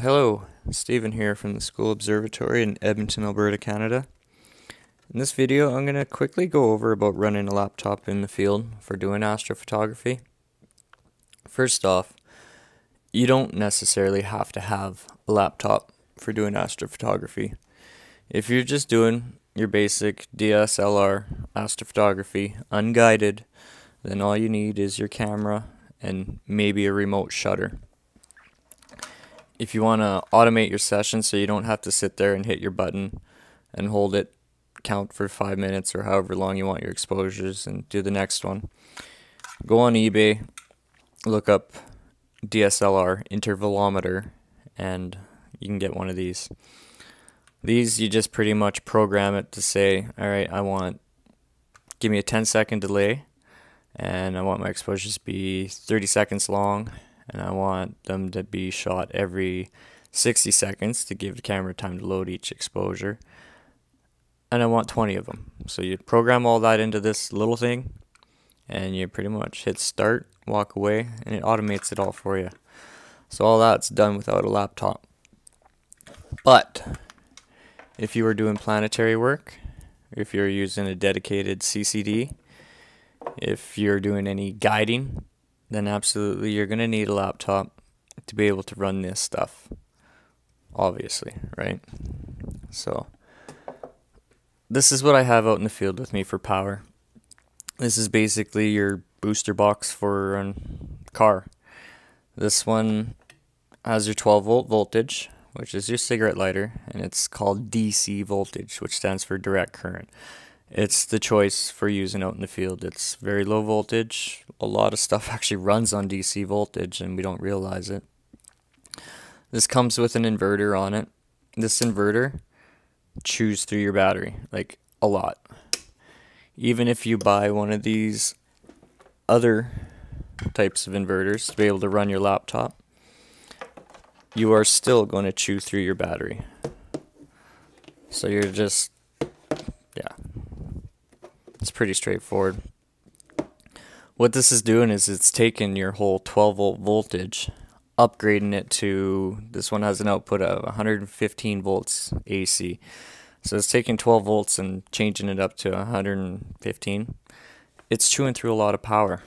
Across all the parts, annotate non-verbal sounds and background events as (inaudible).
Hello, Steven here from the School Observatory in Edmonton, Alberta, Canada. In this video, I'm going to quickly go over about running a laptop in the field for doing astrophotography. First off, you don't necessarily have to have a laptop for doing astrophotography. If you're just doing your basic DSLR astrophotography unguided, then all you need is your camera and maybe a remote shutter if you want to automate your session so you don't have to sit there and hit your button and hold it, count for five minutes or however long you want your exposures and do the next one, go on eBay, look up DSLR intervalometer, and you can get one of these. These you just pretty much program it to say, all right, I want, give me a 10 second delay, and I want my exposures to be 30 seconds long and I want them to be shot every 60 seconds to give the camera time to load each exposure. And I want 20 of them. So you program all that into this little thing and you pretty much hit start, walk away, and it automates it all for you. So all that's done without a laptop. But if you were doing planetary work, if you're using a dedicated CCD, if you're doing any guiding, then absolutely you're going to need a laptop to be able to run this stuff. Obviously, right? So, this is what I have out in the field with me for power. This is basically your booster box for a car. This one has your 12 volt voltage, which is your cigarette lighter, and it's called DC voltage, which stands for direct current it's the choice for using out in the field. It's very low voltage. A lot of stuff (laughs) actually runs on DC voltage and we don't realize it. This comes with an inverter on it. This inverter chews through your battery, like a lot. Even if you buy one of these other types of inverters to be able to run your laptop, you are still going to chew through your battery. So you're just, it's pretty straightforward. What this is doing is it's taking your whole 12 volt voltage, upgrading it to this one has an output of 115 volts AC. So it's taking 12 volts and changing it up to 115. It's chewing through a lot of power.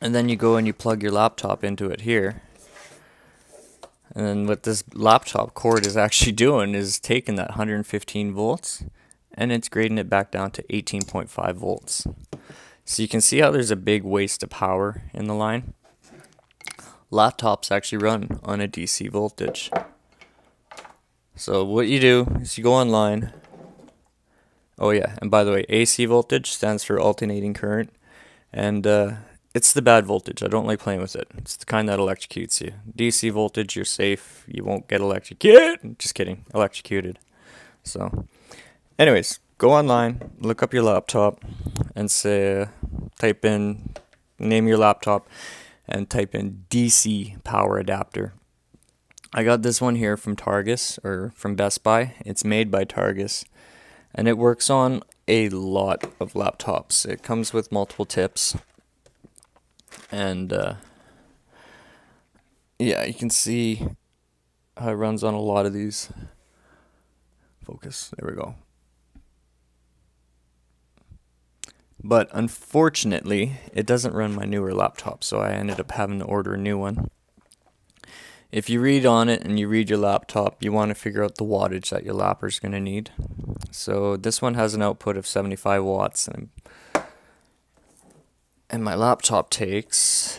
And then you go and you plug your laptop into it here. And then what this laptop cord is actually (laughs) doing is taking that 115 volts and it's grading it back down to 18.5 volts. So you can see how there's a big waste of power in the line. Laptops actually run on a DC voltage. So what you do is you go online. Oh yeah, and by the way, AC voltage stands for alternating current, and uh, it's the bad voltage. I don't like playing with it. It's the kind that electrocutes you. DC voltage, you're safe. You won't get electrocuted. Just kidding, electrocuted. So Anyways, go online, look up your laptop, and say, type in, name your laptop, and type in DC power adapter. I got this one here from Targus or from Best Buy. It's made by Targus, and it works on a lot of laptops. It comes with multiple tips, and uh, yeah, you can see how it runs on a lot of these. Focus. There we go. But unfortunately, it doesn't run my newer laptop, so I ended up having to order a new one. If you read on it and you read your laptop, you want to figure out the wattage that your lapper is going to need. So this one has an output of 75 watts, and, and my laptop takes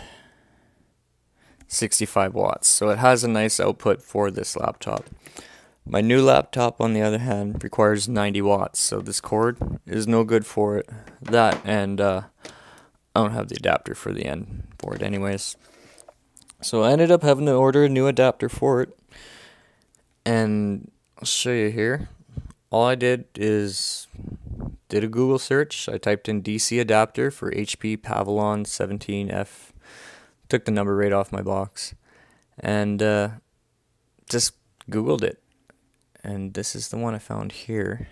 65 watts. So it has a nice output for this laptop. My new laptop, on the other hand, requires 90 watts, so this cord is no good for it. That, and uh, I don't have the adapter for the end for it, anyways. So I ended up having to order a new adapter for it. And I'll show you here. All I did is did a Google search. I typed in DC adapter for HP Pavilion 17F. Took the number right off my box. And uh, just Googled it and this is the one I found here.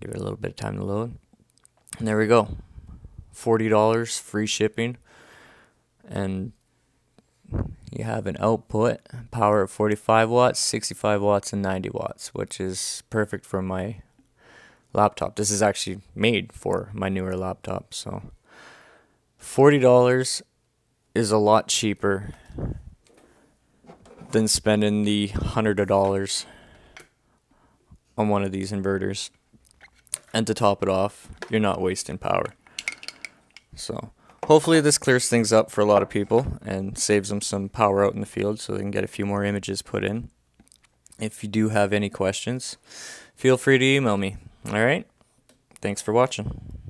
Give it a little bit of time to load. And there we go. $40 free shipping. and you have an output power of 45 watts, 65 watts, and 90 watts, which is perfect for my laptop. This is actually made for my newer laptop, so $40 is a lot cheaper than spending the hundred of dollars on one of these inverters. And to top it off, you're not wasting power. So hopefully this clears things up for a lot of people and saves them some power out in the field so they can get a few more images put in. If you do have any questions, feel free to email me. All right? Thanks for watching.